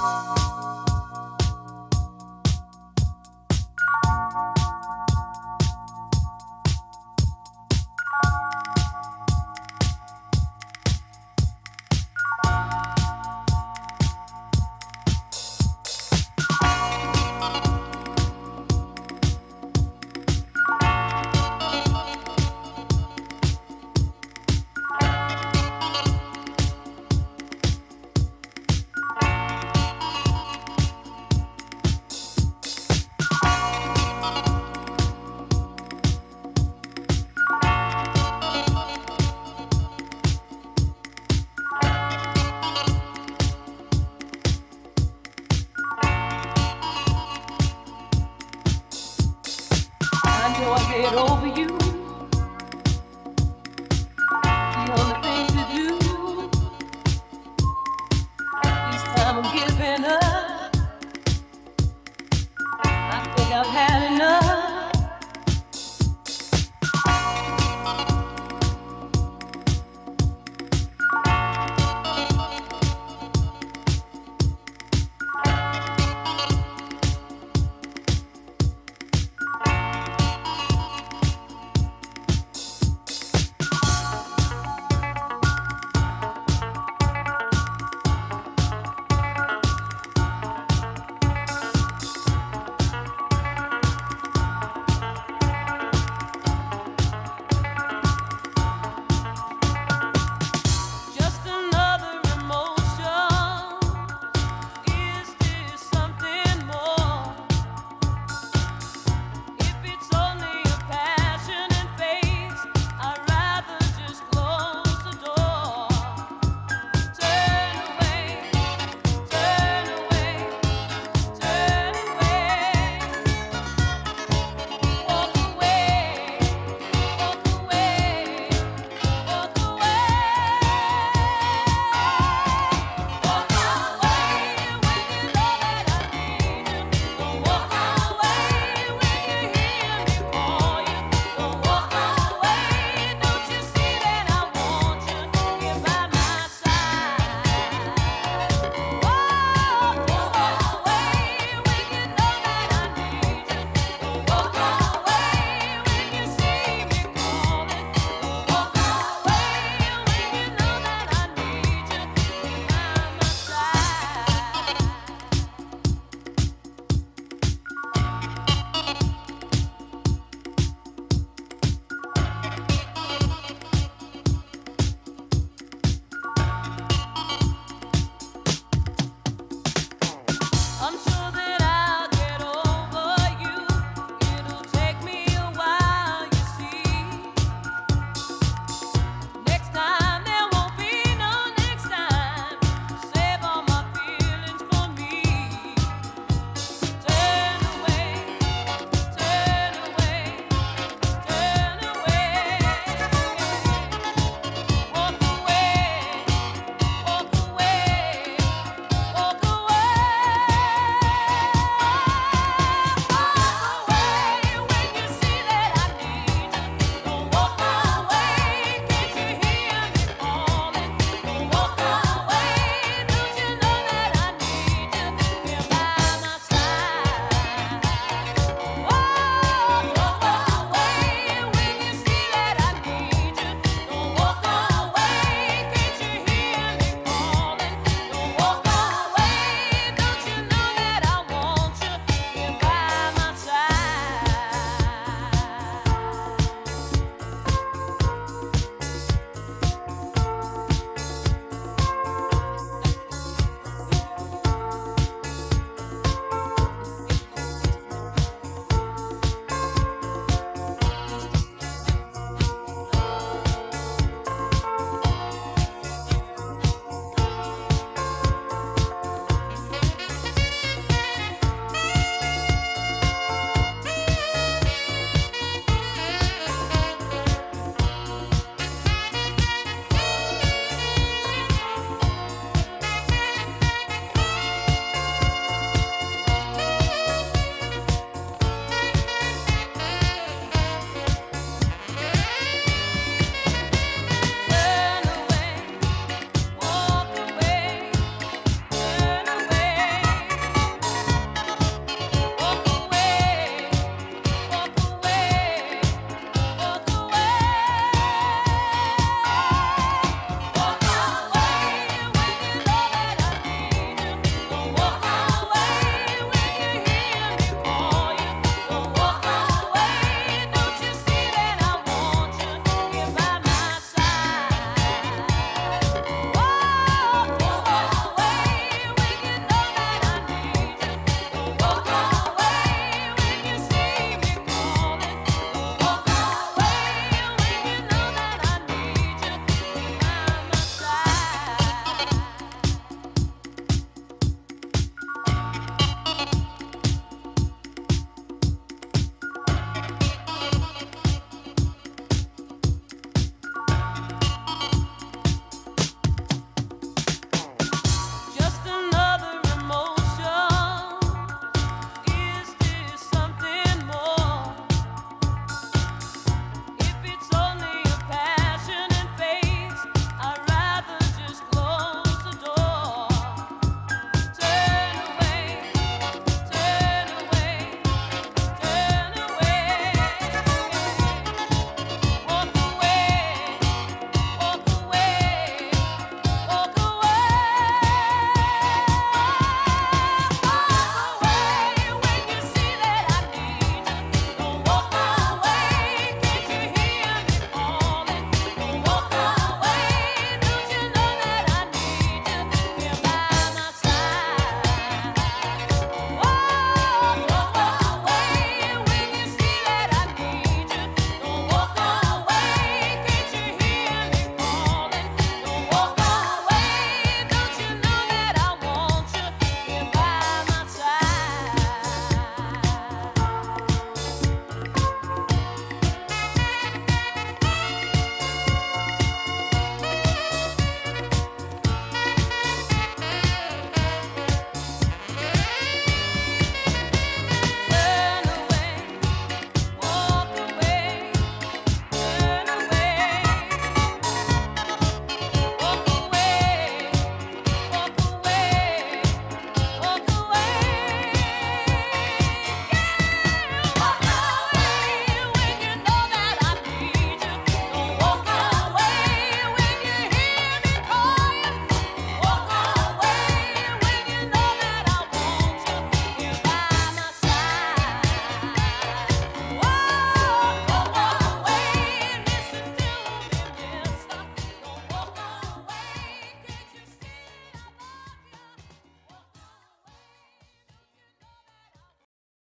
you get over you. I'm sure.